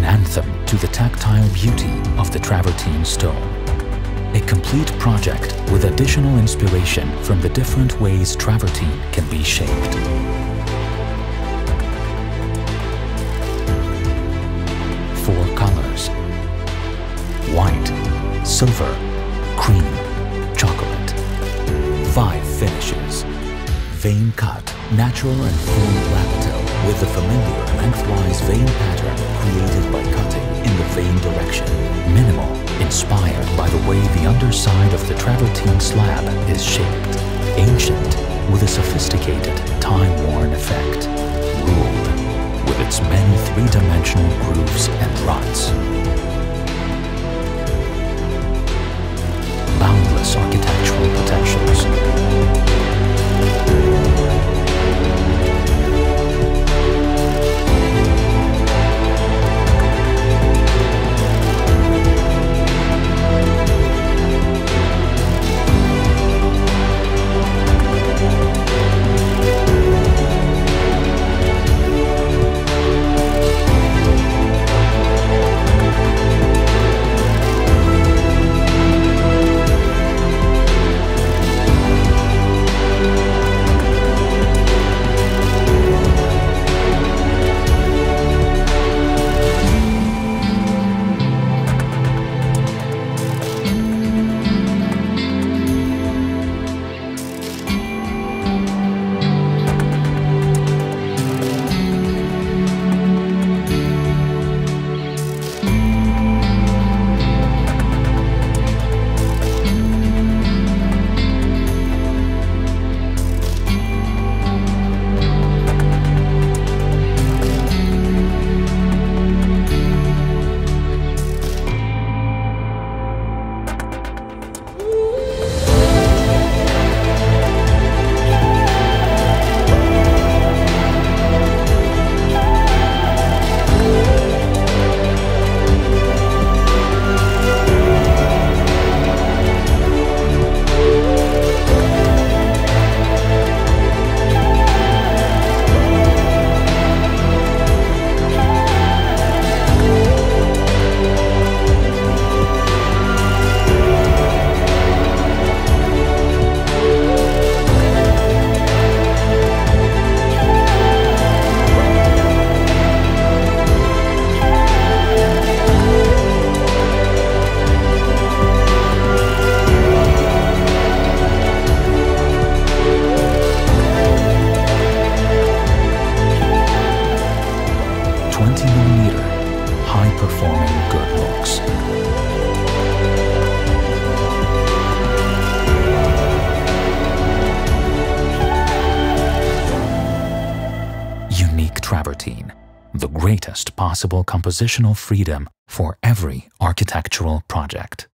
anthem to the tactile beauty of the travertine stone. A complete project with additional inspiration from the different ways travertine can be shaped. Four colors. White, silver, cream, chocolate. Five finishes. Vein cut, natural and full with the familiar lengthwise vein pattern created by cutting in the vein direction. Minimal, inspired by the way the underside of the travertine slab is shaped. Ancient, with a sophisticated, time-worn effect. Ruled, with its many three-dimensional grooves and ruts. Good looks. Unique travertine, the greatest possible compositional freedom for every architectural project.